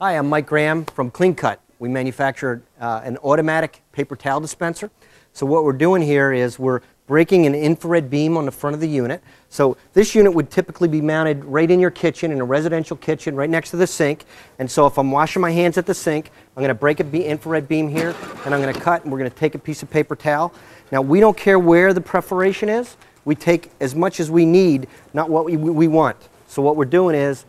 Hi, I'm Mike Graham from Clean Cut. We manufacture uh, an automatic paper towel dispenser. So what we're doing here is we're breaking an infrared beam on the front of the unit. So this unit would typically be mounted right in your kitchen, in a residential kitchen, right next to the sink. And so if I'm washing my hands at the sink, I'm going to break an infrared beam here, and I'm going to cut, and we're going to take a piece of paper towel. Now, we don't care where the perforation is. We take as much as we need, not what we, we want. So what we're doing is,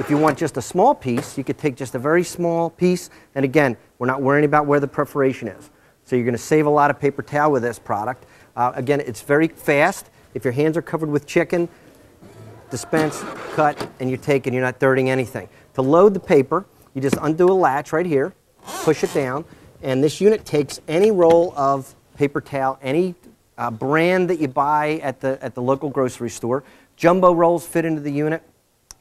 if you want just a small piece, you could take just a very small piece. And again, we're not worrying about where the perforation is. So you're going to save a lot of paper towel with this product. Uh, again, it's very fast. If your hands are covered with chicken, dispense, cut, and you take and you're not dirtying anything. To load the paper, you just undo a latch right here, push it down, and this unit takes any roll of paper towel, any uh, brand that you buy at the, at the local grocery store. Jumbo rolls fit into the unit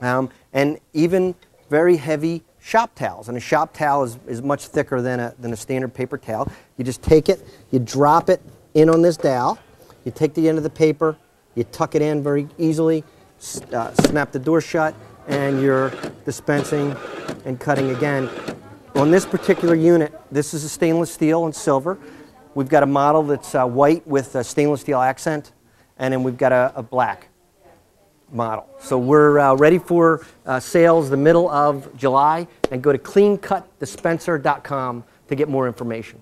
um, and even very heavy shop towels. And a shop towel is, is much thicker than a, than a standard paper towel. You just take it, you drop it in on this dowel, you take the end of the paper, you tuck it in very easily, uh, snap the door shut, and you're dispensing and cutting again. On this particular unit, this is a stainless steel and silver. We've got a model that's uh, white with a stainless steel accent, and then we've got a, a black model. So we're uh, ready for uh, sales the middle of July and go to cleancutdispenser.com to get more information.